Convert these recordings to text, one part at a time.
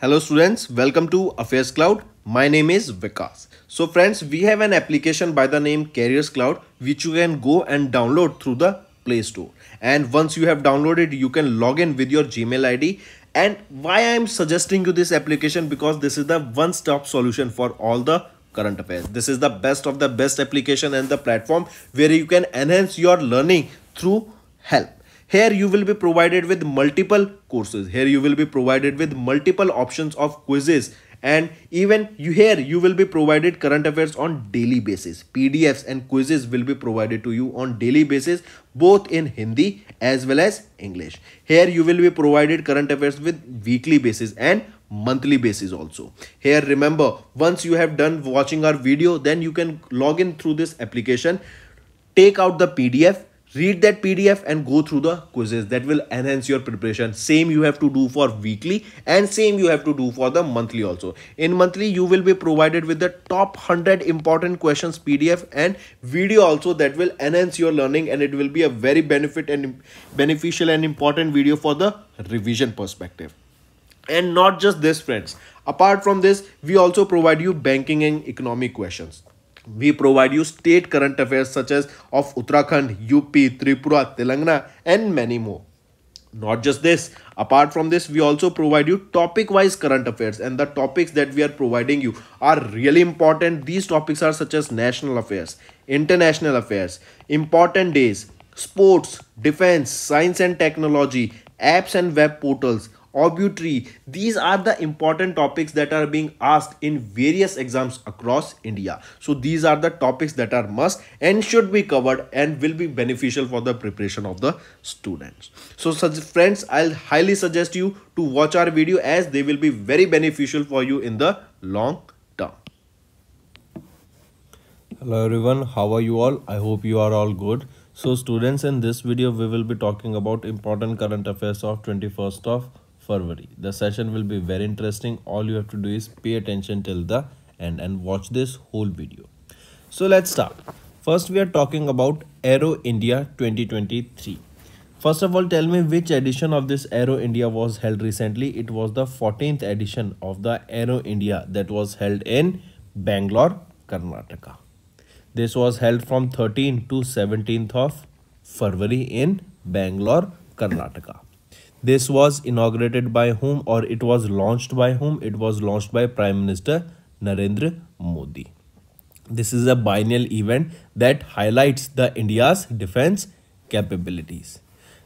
Hello students, welcome to Affairs Cloud. My name is Vikas. So friends, we have an application by the name Careers Cloud which you can go and download through the Play Store. And once you have downloaded, you can log in with your Gmail ID. And why I am suggesting you this application because this is the one-stop solution for all the current affairs. This is the best of the best application and the platform where you can enhance your learning through help here you will be provided with multiple courses. Here you will be provided with multiple options of quizzes. And even you here you will be provided current affairs on daily basis. Pdfs and quizzes will be provided to you on daily basis both in hindi as well as english. Here you will be provided current affairs with weekly basis and monthly basis also. Here remember once you have done watching our video then you can log in through this application. Take out the pdf read that pdf and go through the quizzes that will enhance your preparation. Same you have to do for weekly and same you have to do for the monthly also. In monthly you will be provided with the top 100 important questions pdf and video also that will enhance your learning and it will be a very benefit and beneficial and important video for the revision perspective. And not just this friends. Apart from this we also provide you banking and economic questions we provide you state current affairs such as of Uttarakhand, UP, Tripura, Telangana and many more. Not just this, apart from this, we also provide you topic-wise current affairs and the topics that we are providing you are really important. These topics are such as national affairs, international affairs, important days, sports, defense, science and technology, apps and web portals, obituary these are the important topics that are being asked in various exams across india. So these are the topics that are must and should be covered and will be beneficial for the preparation of the students. So such friends i'll highly suggest you to watch our video as they will be very beneficial for you in the long term. Hello everyone. How are you all? I hope you are all good. So students in this video we will be talking about important current affairs of 21st of February. The session will be very interesting. All you have to do is pay attention till the end and watch this whole video. So let's start. First, we are talking about Aero India 2023. First of all, tell me which edition of this Aero India was held recently. It was the 14th edition of the Aero India that was held in Bangalore, Karnataka. This was held from 13th to 17th of February in Bangalore, Karnataka. This was inaugurated by whom or it was launched by whom? It was launched by Prime Minister Narendra Modi. This is a biennial event that highlights the India's defense capabilities.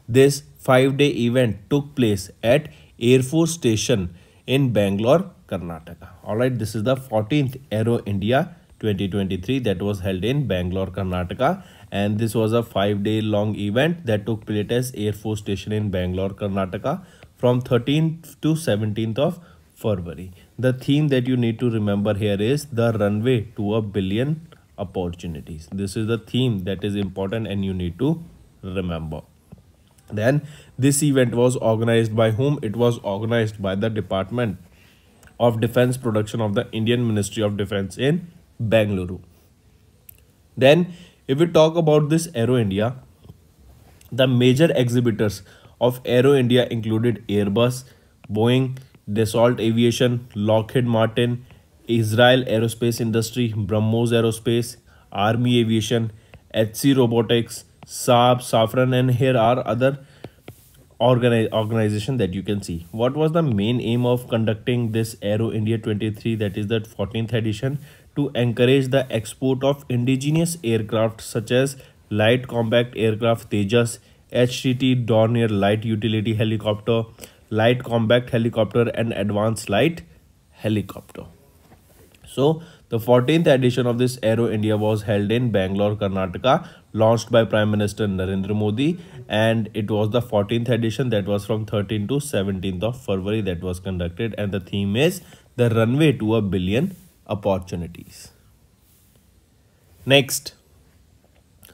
This five-day event took place at Air Force Station in Bangalore, Karnataka. Alright, this is the 14th Aero India 2023 that was held in Bangalore, Karnataka and this was a five day long event that took place at Air Force Station in Bangalore, Karnataka from 13th to 17th of February. The theme that you need to remember here is the runway to a billion opportunities. This is the theme that is important and you need to remember. Then this event was organized by whom? It was organized by the Department of Defense Production of the Indian Ministry of Defense in Bangalore. Then if we talk about this Aero India, the major exhibitors of Aero India included Airbus, Boeing, Dassault Aviation, Lockheed Martin, Israel Aerospace Industry, BrahMos Aerospace, Army Aviation, HC Robotics, Saab, Safran and here are other organi organization that you can see. What was the main aim of conducting this Aero India 23 that is the 14th edition? To encourage the export of indigenous aircraft such as light combat aircraft Tejas, HTT Dornier light utility helicopter, light combat helicopter and advanced light helicopter. So the 14th edition of this Aero India was held in Bangalore, Karnataka, launched by Prime Minister Narendra Modi and it was the 14th edition that was from 13th to 17th of February that was conducted and the theme is the runway to a billion opportunities. Next,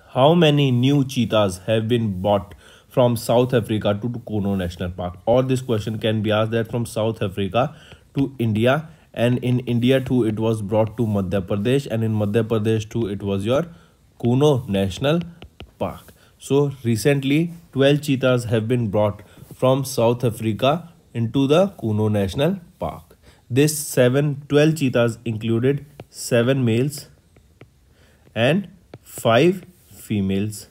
how many new cheetahs have been bought from South Africa to Kuno National Park? Or this question can be asked that from South Africa to India and in India too it was brought to Madhya Pradesh and in Madhya Pradesh too it was your Kuno National Park. So recently 12 cheetahs have been brought from South Africa into the Kuno National Park. This 7 12 cheetahs included 7 males and 5 females.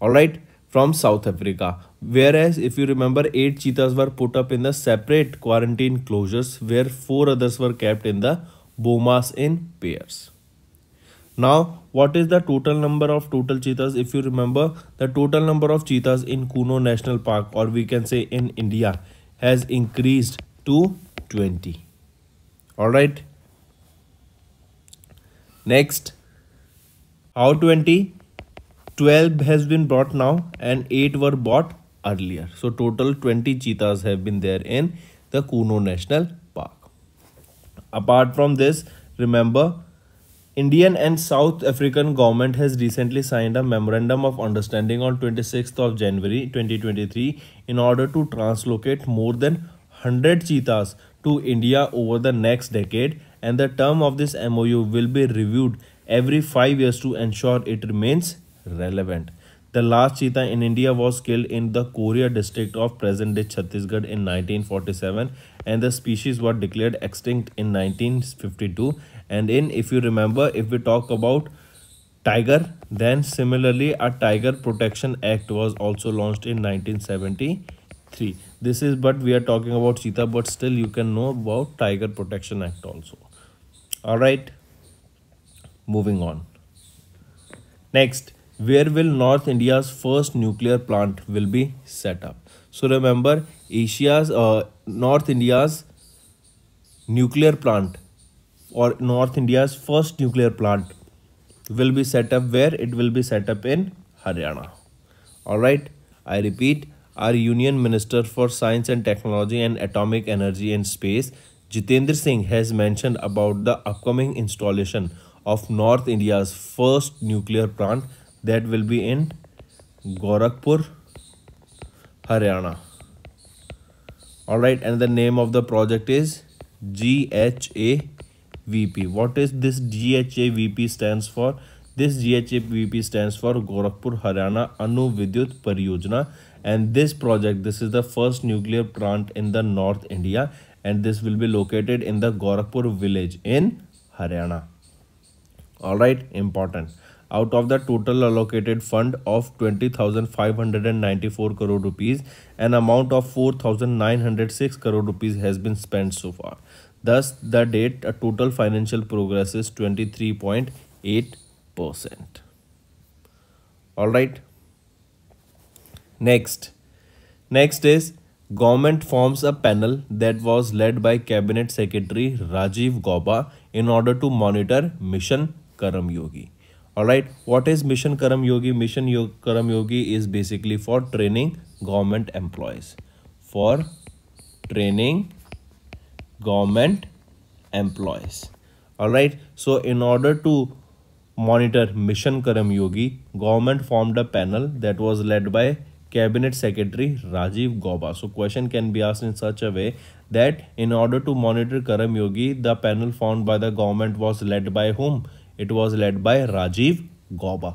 Alright, from South Africa. Whereas, if you remember, 8 cheetahs were put up in the separate quarantine closures where 4 others were kept in the bomas in pairs. Now, what is the total number of total cheetahs? If you remember, the total number of cheetahs in Kuno National Park or we can say in India has increased to 20. Alright. Next, how 20? 12 has been brought now and 8 were bought earlier. So total 20 cheetahs have been there in the Kuno National Park. Apart from this, remember Indian and South African government has recently signed a memorandum of understanding on 26th of January 2023 in order to translocate more than 100 cheetahs to India over the next decade and the term of this MOU will be reviewed every 5 years to ensure it remains relevant. The last cheetah in India was killed in the Korea district of present-day Chhattisgarh in 1947 and the species were declared extinct in 1952 and in if you remember if we talk about tiger then similarly a tiger protection act was also launched in 1973 this is but we are talking about cheetah but still you can know about tiger protection act also. All right. Moving on. Next where will north india's first nuclear plant will be set up? So remember asia's uh, north india's nuclear plant or north india's first nuclear plant will be set up where? It will be set up in haryana. All right. I repeat our union minister for science and technology and atomic energy and space jitendra singh has mentioned about the upcoming installation of north india's first nuclear plant that will be in Gorakhpur, Haryana. Alright, and the name of the project is GHAVP. What is this GHAVP stands for? This GHAVP stands for Gorakhpur Haryana Anu Vidyut Pariyojana and this project this is the first nuclear plant in the North India and this will be located in the Gorakhpur village in Haryana. Alright, important out of the total allocated fund of 20,594 crore rupees, an amount of 4,906 crore rupees has been spent so far. Thus, the date a total financial progress is 23.8%. Alright. Next. Next is government forms a panel that was led by Cabinet Secretary Rajiv Gauba in order to monitor Mission Karam Yogi. All right what is mission karam yogi? Mission Yo- karam yogi is basically for training government employees. For training government employees. All right so in order to monitor mission karam yogi government formed a panel that was led by cabinet secretary rajiv gauba so question can be asked in such a way that in order to monitor karam yogi the panel formed by the government was led by whom it was led by Rajiv Gauba.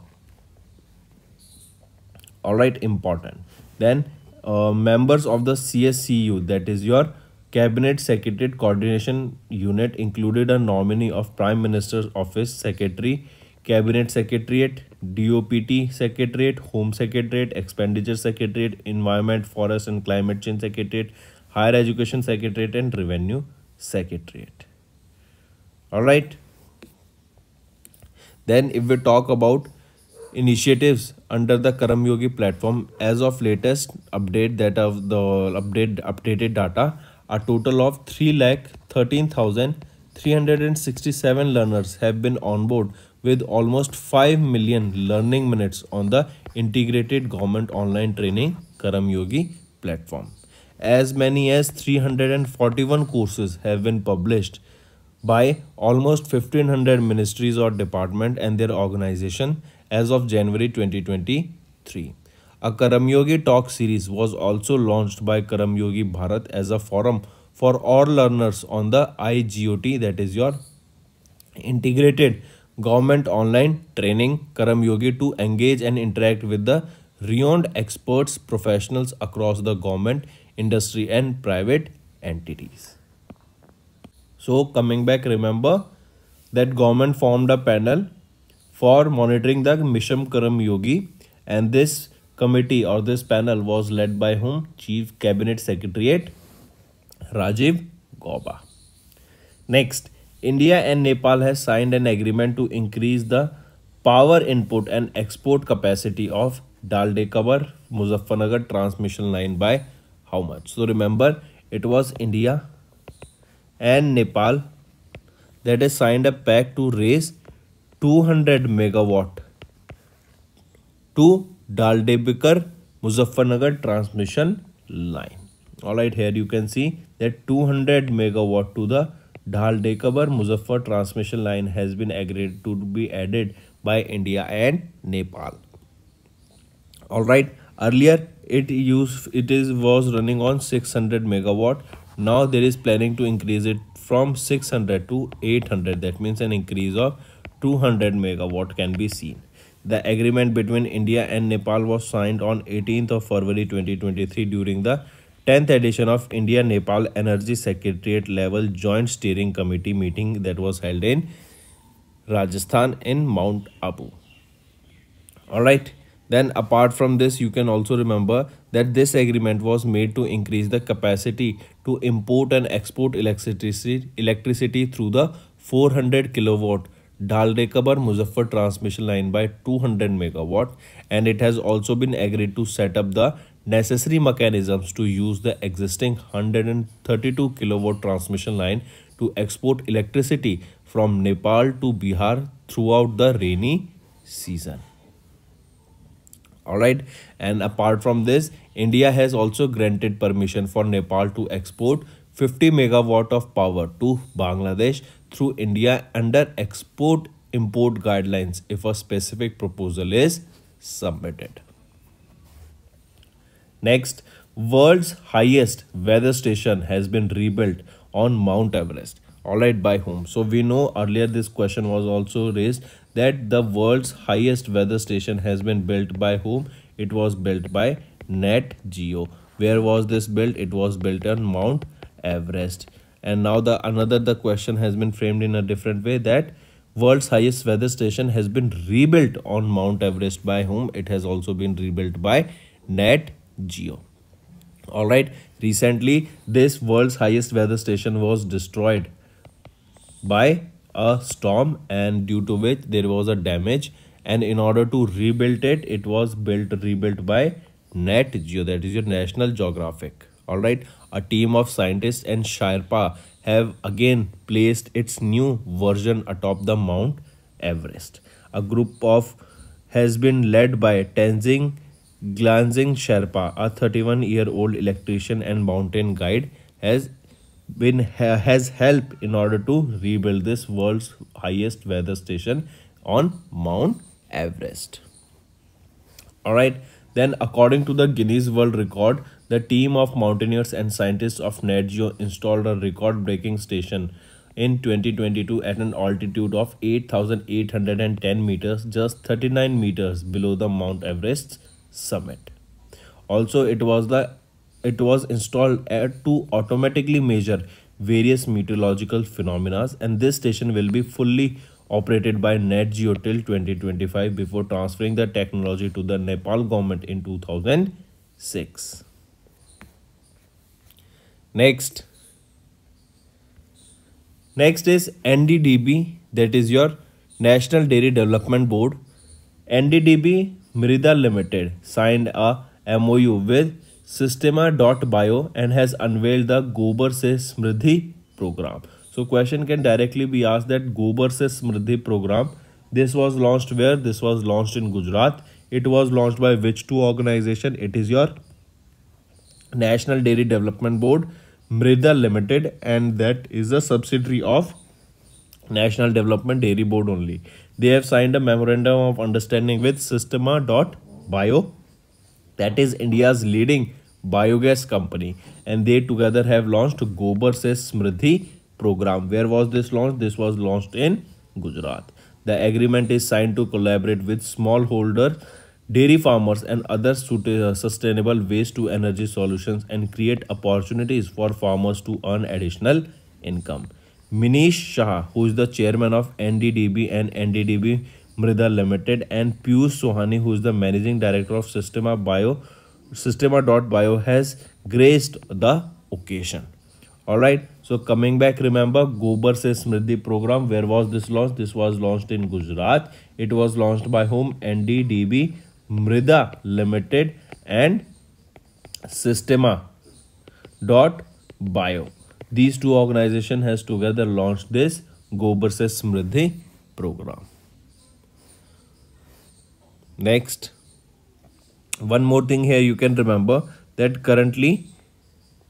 All right, important. Then uh, members of the CSCU, that is your Cabinet Secretariat Coordination Unit, included a nominee of Prime Minister's Office Secretary, Cabinet Secretariat, DOPT Secretariat, Home Secretariat, Expenditure Secretariat, Environment, Forest and Climate Change Secretariat, Higher Education Secretariat, and Revenue Secretariat. All right. Then if we talk about initiatives under the Karam Yogi platform, as of latest update that of the update updated data, a total of 3 lakh 13,367 learners have been on board with almost 5 million learning minutes on the integrated government online training Karam Yogi platform. As many as 341 courses have been published by almost 1500 ministries or department and their organization as of January 2023. A Karam Yogi talk series was also launched by Karam Yogi Bharat as a forum for all learners on the IGOT that is your integrated government online training Karam Yogi to engage and interact with the renowned experts professionals across the government industry and private entities. So coming back, remember that government formed a panel for monitoring the Mission Karm Yogi and this committee or this panel was led by whom? Chief Cabinet Secretariat Rajiv Gauba. Next, India and Nepal has signed an agreement to increase the power input and export capacity of Daldekabar Muzaffarnagar transmission line by how much? So remember, it was India and Nepal that has signed a pact to raise 200 megawatt to Daldekbar Muzaffarnagar transmission line. Alright, here you can see that 200 megawatt to the Daldekbar Muzaffar transmission line has been agreed to be added by India and Nepal. Alright, earlier it used it is was running on 600 megawatt. Now there is planning to increase it from 600 to 800. That means an increase of 200 megawatt can be seen. The agreement between India and Nepal was signed on 18th of February 2023 during the 10th edition of India Nepal Energy Secretariat level joint steering committee meeting that was held in Rajasthan in Mount Abu. Alright, then apart from this, you can also remember that this agreement was made to increase the capacity to import and export electricity, electricity through the 400 kilowatt Daldekabar Muzaffar transmission line by 200 megawatt and it has also been agreed to set up the necessary mechanisms to use the existing 132 kilowatt transmission line to export electricity from Nepal to Bihar throughout the rainy season. Alright, and apart from this, India has also granted permission for Nepal to export 50 megawatt of power to Bangladesh through India under export import guidelines if a specific proposal is submitted. Next, world's highest weather station has been rebuilt on Mount Everest. Alright, by whom? So we know earlier this question was also raised that the world's highest weather station has been built by whom? It was built by Net Geo. Where was this built? It was built on Mount Everest and now the another the question has been framed in a different way that world's highest weather station has been rebuilt on Mount Everest by whom it has also been rebuilt by Net Geo all right recently this world's highest weather station was destroyed by a storm and due to which there was a damage. And in order to rebuild it it was built rebuilt by Net Geo that is your National Geographic. All right a team of scientists and Sherpa have again placed its new version atop the Mount Everest. A group of has been led by Tenzing Gyalzen Sherpa, a 31-year-old electrician and mountain guide, has been has helped in order to rebuild this world's highest weather station on Mount Everest. All right. Then, according to the Guinness World Record, the team of mountaineers and scientists of NetGeo installed a record-breaking station in 2022 at an altitude of 8,810 meters, just 39 meters below the Mount Everest's summit. Also, it was the it was installed to automatically measure various meteorological phenomena, and this station will be fully operated by net geo till 2025 before transferring the technology to the Nepal government in 2006. Next. Next is NDDB that is your National Dairy Development Board. NDDB Mrida Limited signed a MOU with Sistema.bio and has unveiled the Gobar Se Smriddhi program. So question can directly be asked that Gobar Se Smriddhi program. This was launched where? This was launched in Gujarat. It was launched by which two organization? It is your National Dairy Development Board Mrida Limited and that is a subsidiary of National Development Dairy Board only. They have signed a memorandum of understanding with Sistema.bio that is India's leading biogas company and they together have launched Gobar Se Smriddhi program. Where was this launched? This was launched in Gujarat. The agreement is signed to collaborate with smallholder dairy farmers and other sustainable waste to energy solutions and create opportunities for farmers to earn additional income. Meenesh Shah, who is the chairman of NDDB and NDDB Mrida Limited, and Piyush Sohani, who is the managing director of Sistema Bio, Sistema.bio, has graced the occasion. All right. So coming back, remember Gobar Se Smriddhi program. Where was this launched? This was launched in Gujarat. It was launched by whom? NDDB Mrida Limited and Sistema dot bio. These two organizations has together launched this Gobar Se Smriddhi program. Next, one more thing here you can remember that currently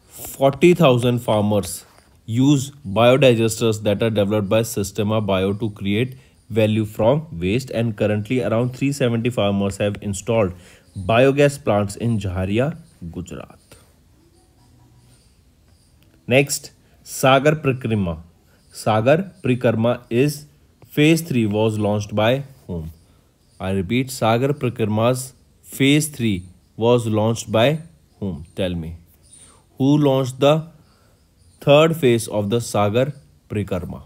40,000 farmers use biodigesters that are developed by Sistema Bio to create value from waste and currently around 370 farmers have installed biogas plants in Jharia, Gujarat. Next Sagar Parikrama Sagar Parikrama is phase three was launched by whom I repeat Sagar Parikrama's phase three was launched by whom tell me who launch the third phase of the Sagar Parikrama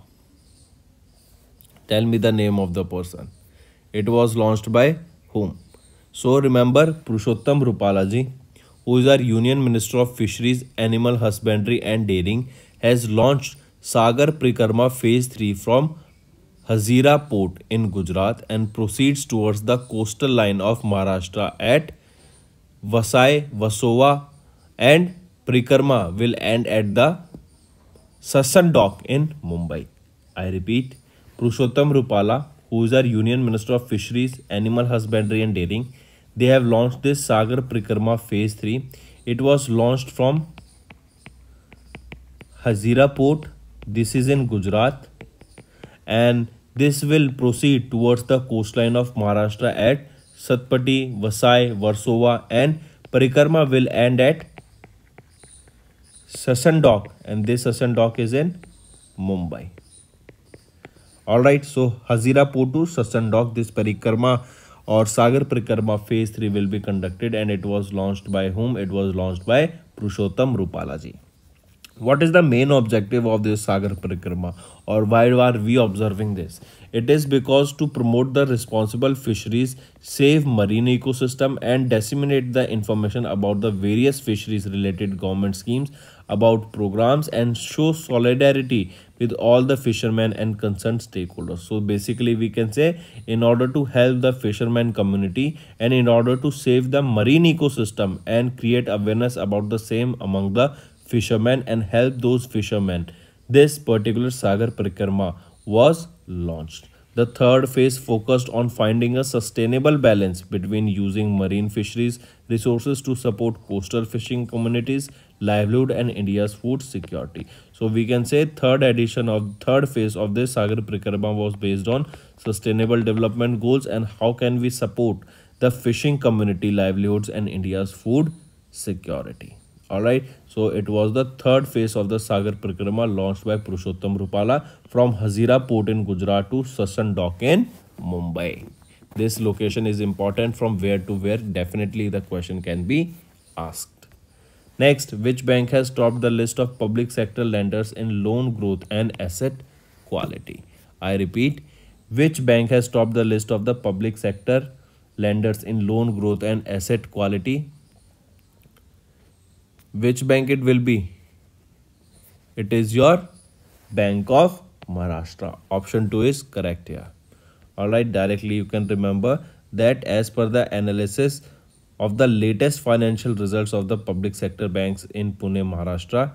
tell me the name of the person it was launched by whom so remember Purushottam Rupala ji who is our Union Minister of Fisheries, Animal Husbandry and Dairying, has launched Sagar Parikrama Phase 3 from Hazira Port in Gujarat and proceeds towards the coastal line of Maharashtra at Vasai, Versova and Parikrama will end at the Sassoon Dock in Mumbai. I repeat, Purushottam Rupala, who is our Union Minister of Fisheries, Animal Husbandry and Dairying, they have launched this Sagar Parikrama Phase 3. It was launched from Hazira Port. This is in Gujarat. And this will proceed towards the coastline of Maharashtra at Satpati, Vasai, Versova and Parikrama will end at Sassoon and this Sassoon is in Mumbai. Alright, so Hazira Port to Sassoon this Parikrama or Sagar Parikrama phase 3 will be conducted and it was launched by whom? It was launched by Purushottam Rupalaji. What is the main objective of this Sagar Parikrama or why are we observing this? It is because to promote the responsible fisheries, save marine ecosystem and disseminate the information about the various fisheries related government schemes about programs and show solidarity with all the fishermen and concerned stakeholders. So basically we can say in order to help the fishermen community and in order to save the marine ecosystem and create awareness about the same among the fishermen and help those fishermen. This particular Sagar prakarma was launched. The third phase focused on finding a sustainable balance between using marine fisheries resources to support coastal fishing communities, livelihood and India's food security. So we can say third edition of third phase of this Sagar Parikrama was based on sustainable development goals and how can we support the fishing community livelihoods and India's food security. Alright, so it was the third phase of the Sagar Parikrama launched by Purushottam Rupala from Hazira port in Gujarat to Sassoon Dock in Mumbai. This location is important from where to where definitely the question can be asked. Next, which bank has topped the list of public sector lenders in loan growth and asset quality? I repeat, which bank has topped the list of the public sector lenders in loan growth and asset quality? which bank it will be? It is your Bank of Maharashtra. Option 2 is correct here. Alright, directly you can remember that as per the analysis of the latest financial results of the public sector banks in Pune, Maharashtra,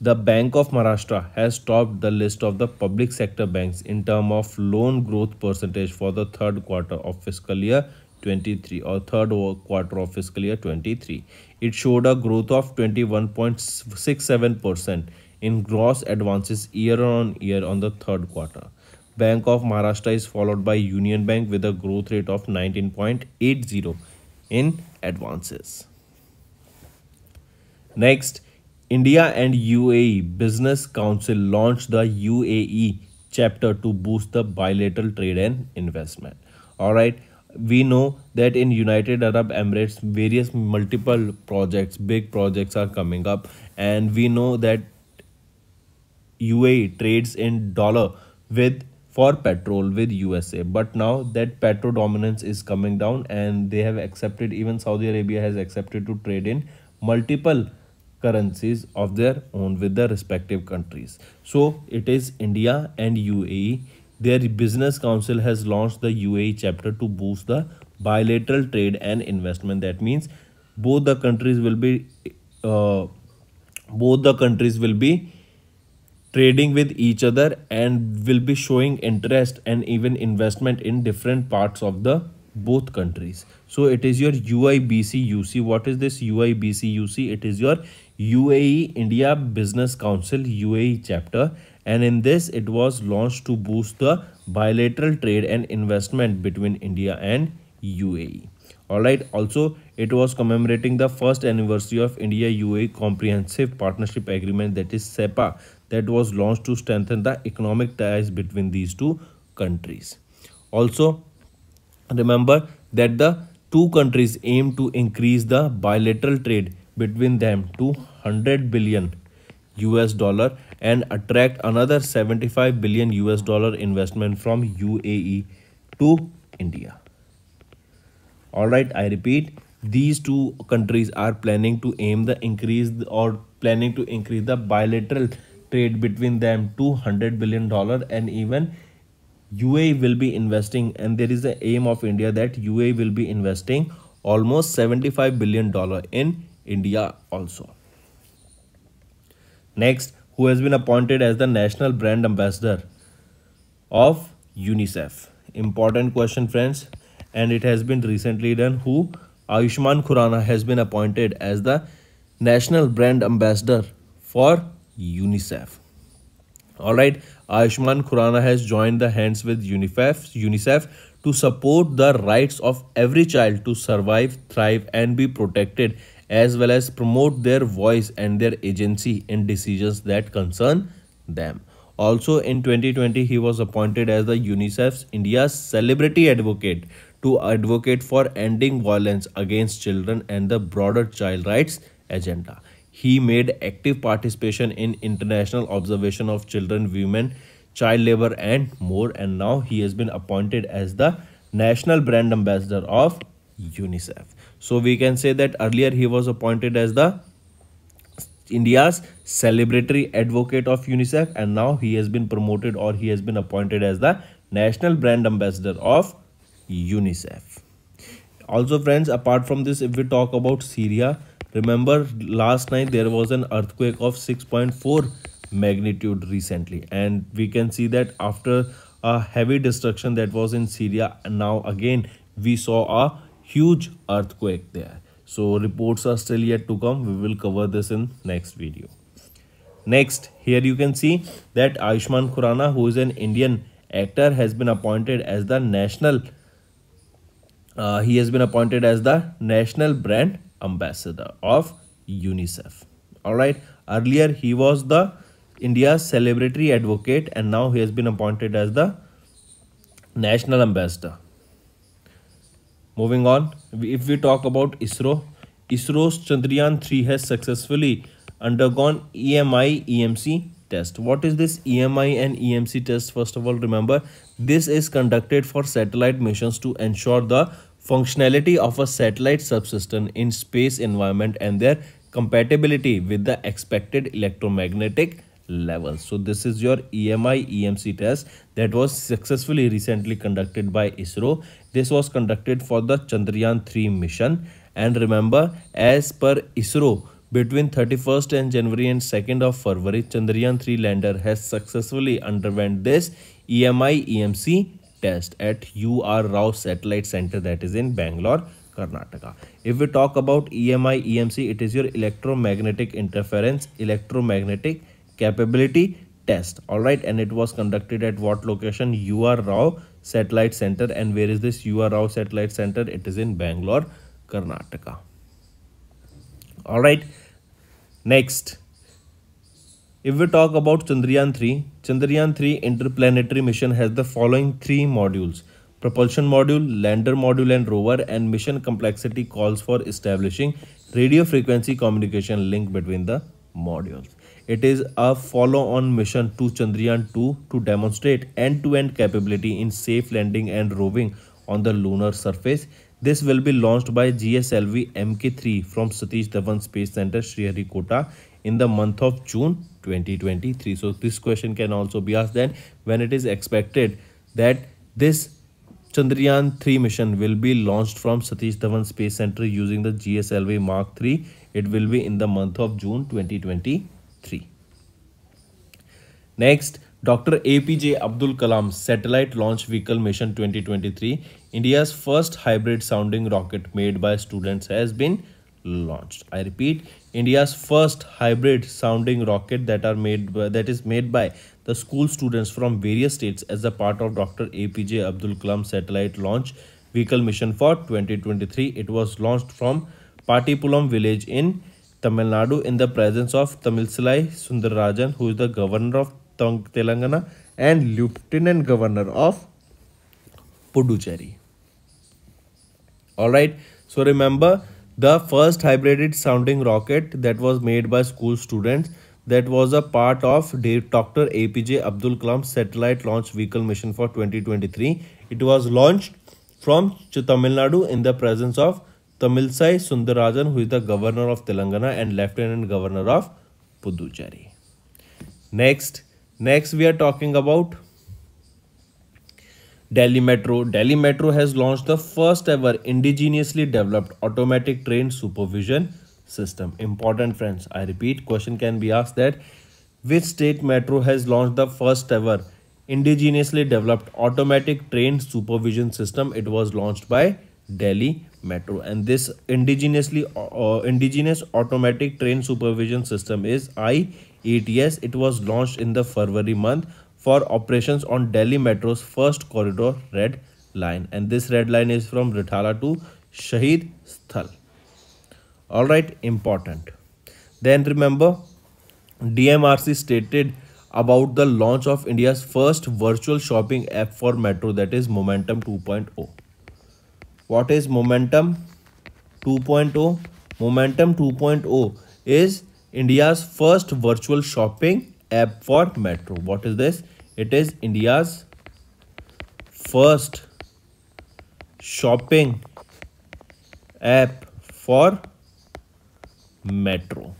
the Bank of Maharashtra has topped the list of the public sector banks in terms of loan growth percentage for the third quarter of fiscal year 23 or third quarter of fiscal year 23. It showed a growth of 21.67% in gross advances year on year on the third quarter. Bank of Maharashtra is followed by Union Bank with a growth rate of 19.80 in advances. Next, India and UAE Business Council launched the UAE chapter to boost the bilateral trade and investment. All right, we know that in united arab emirates various multiple projects big projects are coming up and we know that UAE trades in dollar with for petrol with USA but now that petro dominance is coming down and they have accepted even Saudi Arabia has accepted to trade in multiple currencies of their own with the respective countries. So it is India and UAE their business council has launched the UAE chapter to boost the bilateral trade and investment. That means both the countries will be uh, both the countries will be trading with each other and will be showing interest and even investment in different parts of the both countries. So it is your uibc uc what is this uibc uc it is your uae india business council uae chapter. And in this it was launched to boost the bilateral trade and investment between India and UAE. Alright, also it was commemorating the first anniversary of India UAE Comprehensive Partnership Agreement that is CEPA that was launched to strengthen the economic ties between these two countries. Also, remember that the two countries aim to increase the bilateral trade between them to 100 billion US dollar and attract another 75 billion US dollar investment from UAE to India. Alright, I repeat, these two countries are planning to aim the increase or planning to increase the bilateral trade between them to 100 billion dollar and even UAE will be investing and there is the aim of India that UAE will be investing almost 75 billion dollar in India also. Next, who has been appointed as the national brand ambassador of UNICEF. Important question, friends, and it has been recently done. Who Ayushmann Khurrana has been appointed as the national brand ambassador for UNICEF. All right, Ayushmann Khurrana has joined the hands with UNICEF, UNICEF to support the rights of every child to survive, thrive, and be protected as well as promote their voice and their agency in decisions that concern them. Also in 2020, he was appointed as the UNICEF's India's celebrity advocate to advocate for ending violence against children and the broader child rights agenda. He made active participation in international observation of children, women, child labor and more and now he has been appointed as the national brand ambassador of UNICEF. So we can say that earlier he was appointed as the India's celebratory advocate of UNICEF and now he has been promoted or he has been appointed as the national brand ambassador of UNICEF. Also friends, apart from this, if we talk about Syria, remember last night there was an earthquake of 6.4 magnitude recently. And we can see that after a heavy destruction that was in Syria and now again we saw a huge earthquake there. So reports are still yet to come. We will cover this in next video. Next here you can see that Ayushmann Khurrana who is an Indian actor has been appointed as the national uh, he has been appointed as the national brand ambassador of UNICEF all right earlier he was the India's celebratory advocate and now he has been appointed as the national ambassador Moving on, if we talk about ISRO, ISRO's Chandrayaan 3 has successfully undergone EMI EMC test. What is this EMI and EMC test? First of all, remember this is conducted for satellite missions to ensure the functionality of a satellite subsystem in space environment and their compatibility with the expected electromagnetic levels. So this is your EMI EMC test that was successfully recently conducted by ISRO. This was conducted for the Chandrayaan 3 mission and remember as per ISRO between 31st and January and 2nd of February Chandrayaan 3 lander has successfully underwent this EMI EMC test at UR Rao Satellite Center that is in Bangalore Karnataka. If we talk about EMI EMC it is your electromagnetic interference electromagnetic capability test. All right and it was conducted at what location? Ur rao satellite center. And where is this ur rao satellite center? It is in bangalore karnataka. All right next if we talk about chandrayaan 3 chandrayaan 3 interplanetary mission has the following three modules propulsion module, lander module and rover and mission complexity calls for establishing radio frequency communication link between the modules. It is a follow-on mission to Chandrayaan-2 to demonstrate end-to-end -end capability in safe landing and roving on the lunar surface. This will be launched by GSLV Mk3 from Satish Dhawan Space Center, Sriharikota in the month of June 2023. So this question can also be asked then when it is expected that this Chandrayaan 3 mission will be launched from Satish Dhawan Space Center using the GSLV Mark 3. It will be in the month of June 2023. Next, Dr. APJ Abdul Kalam Satellite Launch Vehicle Mission 2023, India's first hybrid sounding rocket made by students has been launched. I repeat, India's first hybrid sounding rocket that are made by, that is made by the school students from various states as a part of Dr. APJ Abdul Kalam satellite launch vehicle mission for 2023. It was launched from Patipulam village in Tamil Nadu in the presence of Tamilisai Soundararajan who is the governor of Telangana and lieutenant governor of Puducherry. Alright, so remember the first hybrided sounding rocket that was made by school students that was a part of Dr. APJ Abdul Kalam satellite launch vehicle mission for 2023. It was launched from Tamil Nadu in the presence of Tamilisai Sundarajan who is the governor of Telangana and lieutenant governor of Puducherry. Next, next we are talking about Delhi Metro. Delhi Metro has launched the first ever indigenously developed automatic train supervision system. Important friends, I repeat, question can be asked that which state metro has launched the first ever indigenously developed automatic train supervision system? It was launched by Delhi Metro and this indigenously uh, indigenous automatic train supervision system is IETS. It was launched in the February month for operations on Delhi Metro's first corridor red line and this red line is from Rithala to Shahid Sthal. Alright, important. Then remember DMRC stated about the launch of India's first virtual shopping app for Metro that is Momentum 2.0. What is Momentum 2.0? Momentum 2.0 is India's first virtual shopping app for metro. What is this? It is india's first shopping app for metro.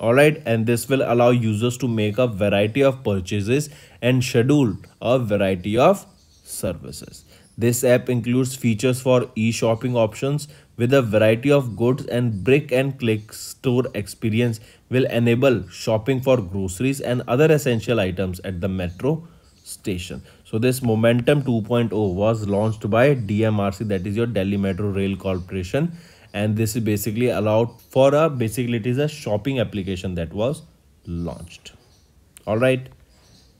All right and this will allow users to make a variety of purchases and schedule a variety of services. This app includes features for e-shopping options with a variety of goods and brick and click store experience will enable shopping for groceries and other essential items at the metro station. So this Momentum 2.0 was launched by DMRC that is your Delhi Metro Rail Corporation and this is basically allowed for a basically it is a shopping application that was launched. All right.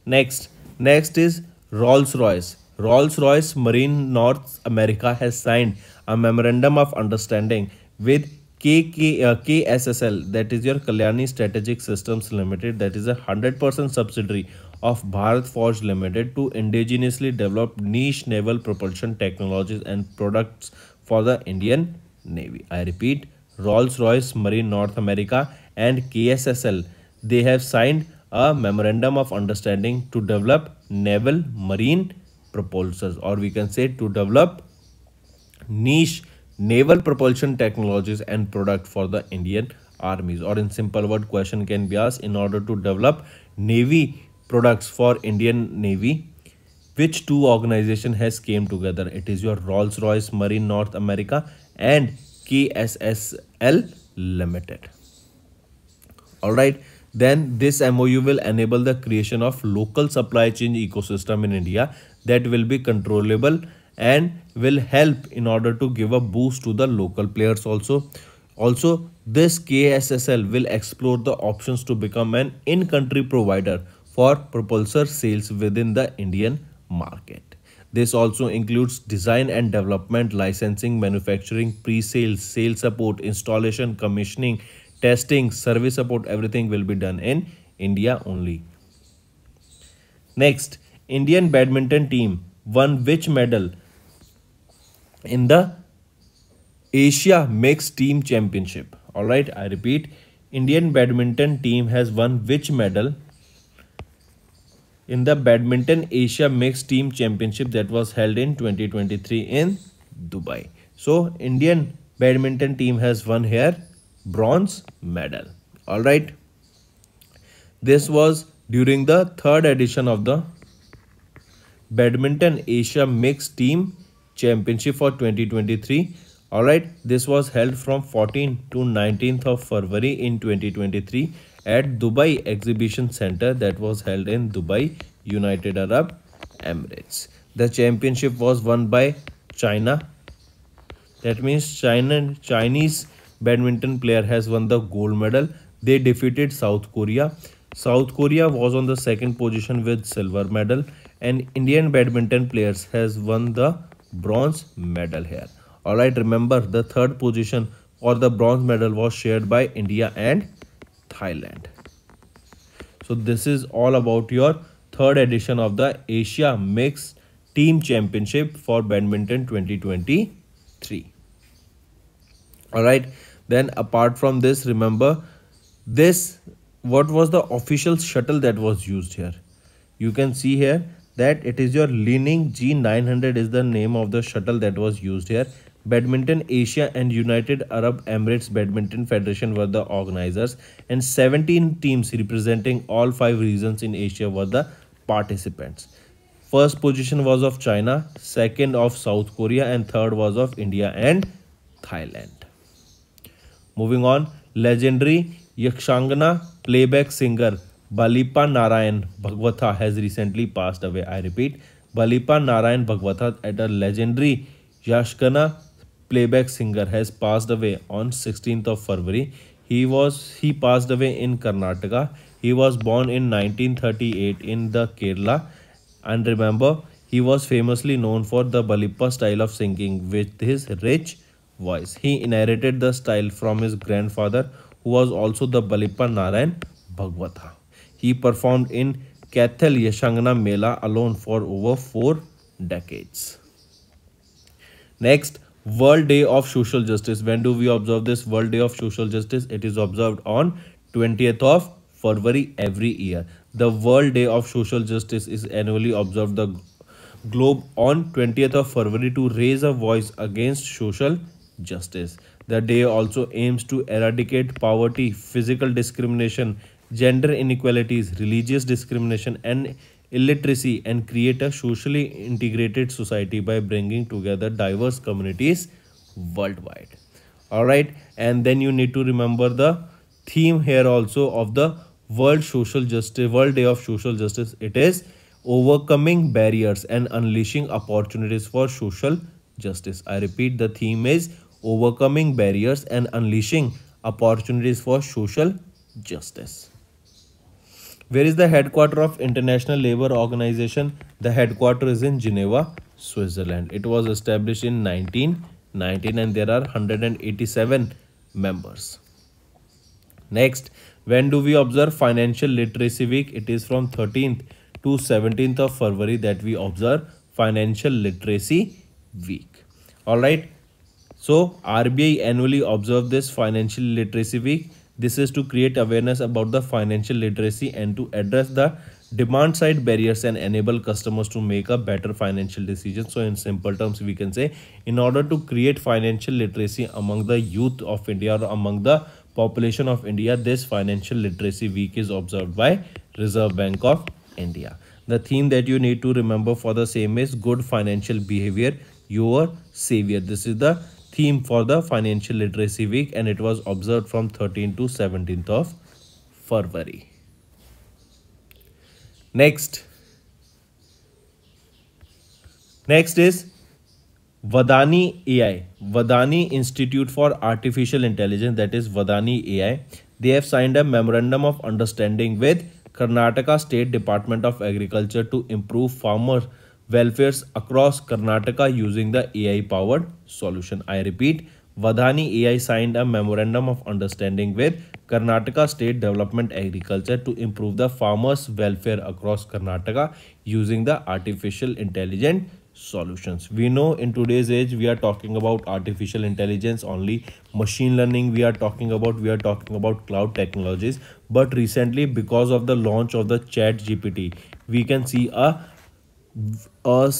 Next, next is Rolls-Royce. Rolls-Royce Marine North America has signed a memorandum of understanding with KK, uh, KSSL, that is your Kalyani Strategic Systems Limited, that is a 100% subsidiary of Bharat Forge Limited to indigenously develop niche naval propulsion technologies and products for the Indian Navy. I repeat, Rolls-Royce Marine North America and KSSL, they have signed a memorandum of understanding to develop naval marine propulsors or we can say to develop niche naval propulsion technologies and product for the Indian armies. Or in simple word question can be asked in order to develop navy products for Indian Navy which two organization has came together? It is your Rolls-Royce Marine North America and KSSL Limited. All right. Then this MOU will enable the creation of local supply chain ecosystem in India that will be controllable and will help in order to give a boost to the local players also also this KSSL will explore the options to become an in-country provider for propulsor sales within the Indian market. This also includes design and development, licensing, manufacturing, pre-sales, sales support, installation, commissioning, testing, service support, everything will be done in India only. Next, Indian badminton team won which medal in the Asia Mixed Team Championship. All right, I repeat, Indian badminton team has won which medal in the Badminton Asia Mixed Team Championship that was held in 2023 in Dubai. So, Indian badminton team has won here bronze medal. All right. This was during the third edition of the Badminton Asia Mixed Team Championship for 2023. Alright, this was held from 14 to 19th of February in 2023 at Dubai Exhibition Center that was held in Dubai, United Arab Emirates. The championship was won by China. That means China Chinese badminton player has won the gold medal. They defeated South Korea. South Korea was on the second position with silver medal and Indian badminton players has won the bronze medal here. Alright, remember the third position or the bronze medal was shared by India and Thailand. So this is all about your third edition of the Asia Mixed Team Championship for Badminton 2023. Alright, then apart from this, remember this, what was the official shuttle that was used here? You can see here that it is your Li-Ning G900 is the name of the shuttle that was used here. Badminton Asia and United Arab Emirates Badminton Federation were the organizers and 17 teams representing all five regions in Asia were the participants. First position was of China, second of South Korea and third was of India and Thailand. Moving on, legendary Yakshagana playback singer Balipa Narayan Bhagwatha has recently passed away. I repeat, Balipa Narayan Bhagwatha at a legendary Yakshagana playback singer has passed away on 16th of February. He was he passed away in Karnataka. He was born in 1938 in the Kerala and remember he was famously known for the Balipa style of singing with his rich voice. He inherited the style from his grandfather who was also the Balipa Narayan Bhagwatha. He performed in Kateel Yakshagana Mela alone for over four decades. Next, World Day of Social Justice. When do we observe this World Day of Social Justice? It is observed on 20th of February every year. The World Day of Social Justice is annually observed the globe on 20th of February to raise a voice against social justice. The day also aims to eradicate poverty, physical discrimination, gender inequalities, religious discrimination, and illiteracy and create a socially integrated society by bringing together diverse communities worldwide. All right, and then you need to remember the theme here also of the World Social Justice World Day of Social Justice. It is overcoming barriers and unleashing opportunities for social justice. I repeat, the theme is overcoming barriers and unleashing opportunities for social justice. Where is the headquarter of International Labour Organization? The headquarter is in Geneva, Switzerland. It was established in 1919 and there are 187 members. Next, when do we observe Financial Literacy Week? It is from 13th to 17th of February that we observe Financial Literacy Week. Alright, so RBI annually observe this Financial Literacy Week this is to create awareness about the financial literacy and to address the demand side barriers and enable customers to make a better financial decision. So in simple terms, we can say in order to create financial literacy among the youth of India or among the population of India, this financial literacy week is observed by Reserve Bank of India. The theme that you need to remember for the same is good financial behavior, your savior. This is the theme for the Financial Literacy Week and it was observed from 13 to 17th of February. Next. Next is Wadhwani AI. Wadhwani Institute for Artificial Intelligence that is Wadhwani AI. They have signed a memorandum of understanding with Karnataka State Department of Agriculture to improve farmer welfares across Karnataka using the AI powered solution. I repeat, Wadhwani AI signed a memorandum of understanding with Karnataka State Development Agriculture to improve the farmers' welfare across Karnataka using the artificial intelligent solutions. We know in today's age we are talking about artificial intelligence only. Machine learning we are talking about we are talking about cloud technologies. But recently because of the launch of the chat gpt we can see a, a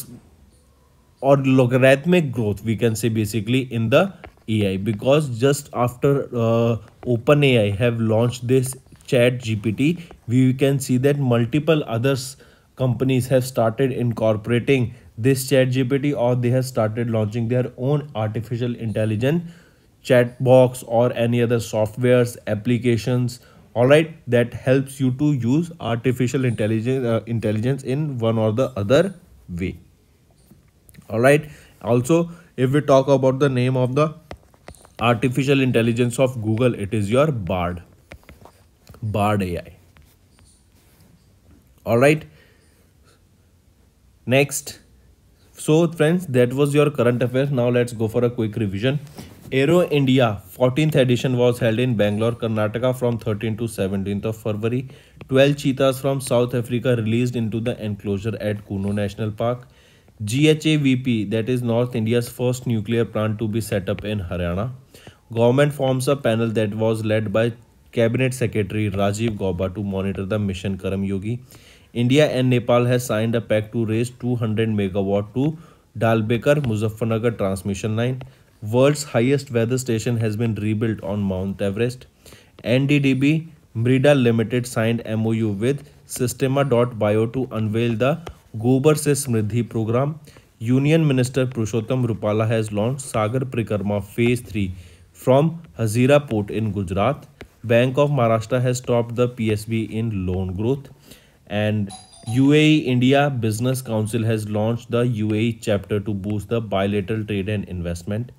or logarithmic growth we can say basically in the ai because just after uh, openai have launched this chat gpt we can see that multiple others companies have started incorporating this chat gpt or they have started launching their own artificial intelligence chat box or any other softwares applications all right that helps you to use artificial intelligence uh, intelligence in one or the other way all right also if we talk about the name of the artificial intelligence of google it is your bard bard ai all right next so friends, that was your current affairs. Now let's go for a quick revision. Aero India 14th edition was held in Bangalore, Karnataka from 13th to 17th of February. 12 cheetahs from South Africa released into the enclosure at Kuno National Park. GHAVP, that is North India's first nuclear plant to be set up in Haryana. Government forms a panel that was led by Cabinet Secretary Rajiv Gauba to monitor the mission Karm Yogi. India and Nepal has signed a pact to raise 200 megawatt to Dhalkebar Muzaffarnagar transmission line. World's highest weather station has been rebuilt on Mount Everest. NDDB Mrida Limited signed MOU with Sistema.bio to unveil the Gobar Se Smriddhi program. Union Minister Purushottam Rupala has launched Sagar Parikrama Phase 3 from Hazira Port in Gujarat. Bank of Maharashtra has topped the PSB in loan growth and UAE India Business Council has launched the UAE chapter to boost the bilateral trade and investment.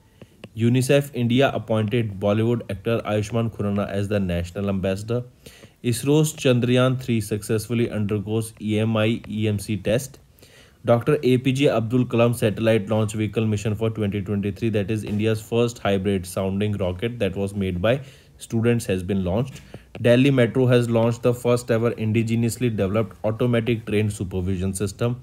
UNICEF India appointed Bollywood actor Ayushmann Khurrana as the national ambassador. ISRO's Chandrayaan 3 successfully undergoes EMI EMC test. Dr. APJ Abdul Kalam satellite launch vehicle mission for 2023 that is India's first hybrid sounding rocket that was made by students has been launched. Delhi Metro has launched the first ever indigenously developed automatic train supervision system.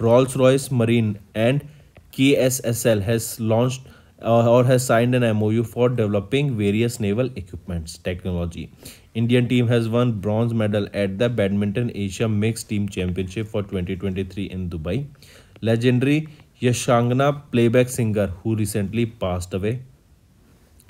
Rolls-Royce Marine and KSSL has launched uh, or has signed an MOU for developing various naval equipments technology. Indian team has won bronze medal at the Badminton Asia Mixed Team Championship for 2023 in Dubai. Legendary Yakshagana playback singer who recently passed away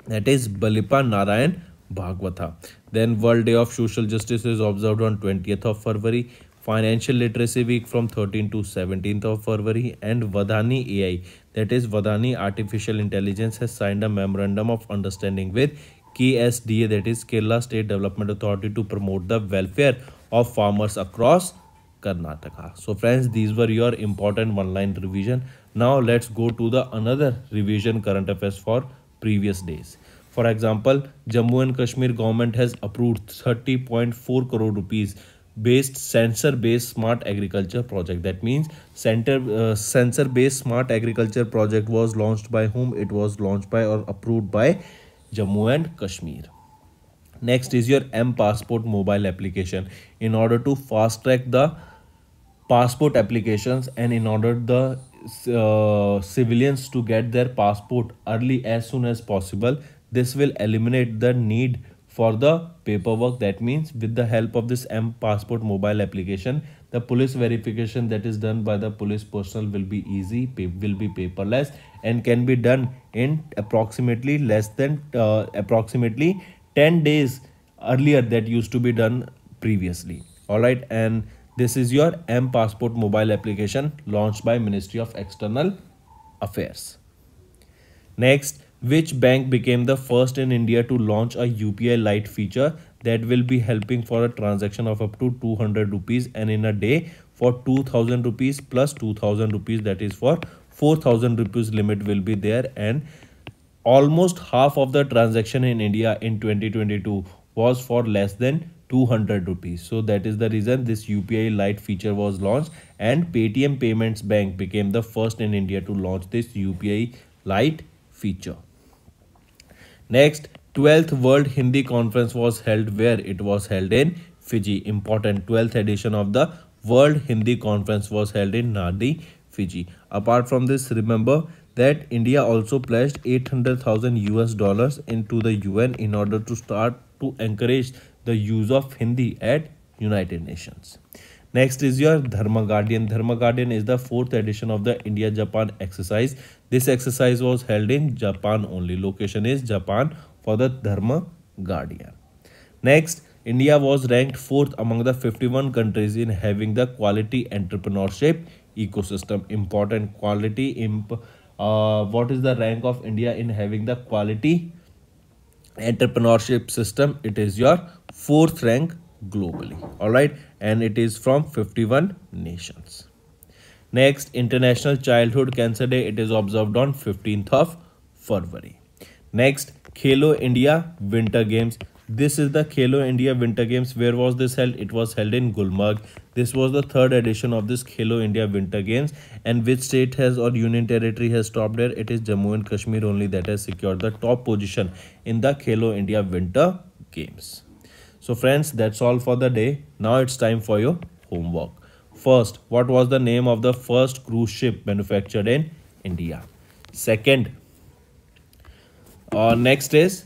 that is Balipa Narayan Bhagwata. Then World Day of Social Justice is observed on 20th of February. Financial Literacy Week from 13th to 17th of February and Wadhwani AI that is Wadhwani Artificial Intelligence has signed a memorandum of understanding with KSDA that is Kerala State Development Authority to promote the welfare of farmers across Karnataka. So friends these were your important one line revision. Now let's go to the another revision current affairs for previous days. For example, Jammu and Kashmir government has approved 30.4 crore rupees based sensor based smart agriculture project. That means center uh, sensor based smart agriculture project was launched by whom? It was launched by or approved by jammu and kashmir. Next is your m passport mobile application. In order to fast track the passport applications and in order the uh, civilians to get their passport early as soon as possible this will eliminate the need for the paperwork that means with the help of this m passport mobile application the police verification that is done by the police personnel will be easy will be paperless and can be done in approximately less than uh, approximately 10 days earlier that used to be done previously. All right and this is your m passport mobile application launched by ministry of external affairs. Next which bank became the first in India to launch a UPI Lite feature that will be helping for a transaction of up to 200 rupees and in a day for 2000 rupees plus 2000 rupees that is for 4000 rupees limit will be there. And almost half of the transaction in India in 2022 was for less than 200 rupees. So that is the reason this UPI Lite feature was launched and Paytm Payments Bank became the first in India to launch this UPI Lite feature Next, 12th World Hindi Conference was held where it was held in Fiji. Important 12th edition of the World Hindi Conference was held in Nadi, Fiji. Apart from this, remember that India also pledged 800,000 US dollars into the UN in order to start to encourage the use of Hindi at United Nations. Next is your Dharma Guardian. Dharma Guardian is the fourth edition of the India-Japan exercise. This exercise was held in Japan only. Location is Japan for the Dharma Guardian. Next, India was ranked fourth among the 51 countries in having the quality entrepreneurship ecosystem. Important quality. Imp uh, what is the rank of India in having the quality entrepreneurship system? It is your fourth rank globally. All right, and it is from 51 nations. Next, International Childhood Cancer Day. It is observed on 15th of February. Next, Khelo India Winter Games. This is the Khelo India Winter Games. Where was this held? It was held in Gulmarg. This was the third edition of this Khelo India Winter Games. And which state has or union territory has topped there? It is Jammu and Kashmir only that has secured the top position in the Khelo India Winter Games. So friends, that's all for the day. Now it's time for your homework. First, what was the name of the first cruise ship manufactured in India? Second, uh, next is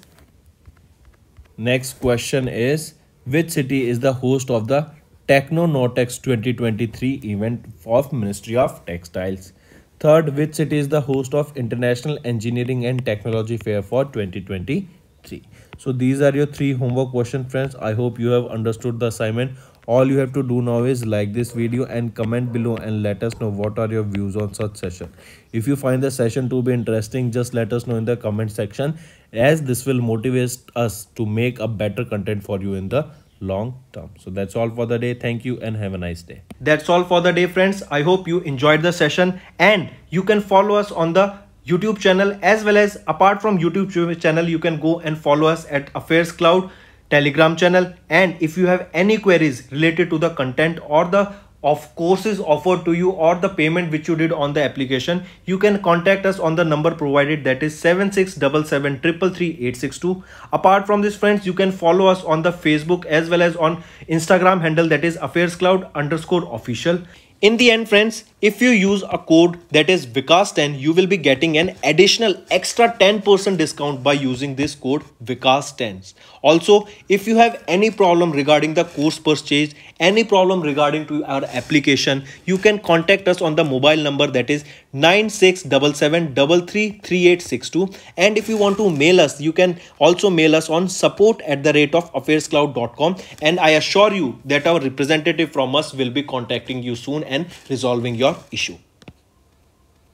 Next question is which city is the host of the Techno Notex 2023 event of Ministry of Textiles? Third, which city is the host of International Engineering and Technology Fair for 2023? So these are your three homework question friends. I hope you have understood the assignment. All you have to do now is like this video and comment below and let us know what are your views on such session. If you find the session to be interesting just let us know in the comment section as this will motivate us to make a better content for you in the long term. So that's all for the day. Thank you and have a nice day. That's all for the day friends. I hope you enjoyed the session and you can follow us on the youtube channel as well as apart from youtube channel you can go and follow us at affairs cloud telegram channel. And if you have any queries related to the content or the of courses offered to you or the payment which you did on the application you can contact us on the number provided that is 7677333862 apart from this friends you can follow us on the facebook as well as on instagram handle that is affairs cloud underscore official in the end friends, if you use a code that is Vikas10, you will be getting an additional extra 10% discount by using this code Vikas10. Also, if you have any problem regarding the course purchase, any problem regarding to our application, you can contact us on the mobile number that is 9677333862 and if you want to mail us, you can also mail us on support at the rate of affairscloud.com and I assure you that our representative from us will be contacting you soon and resolving your issue.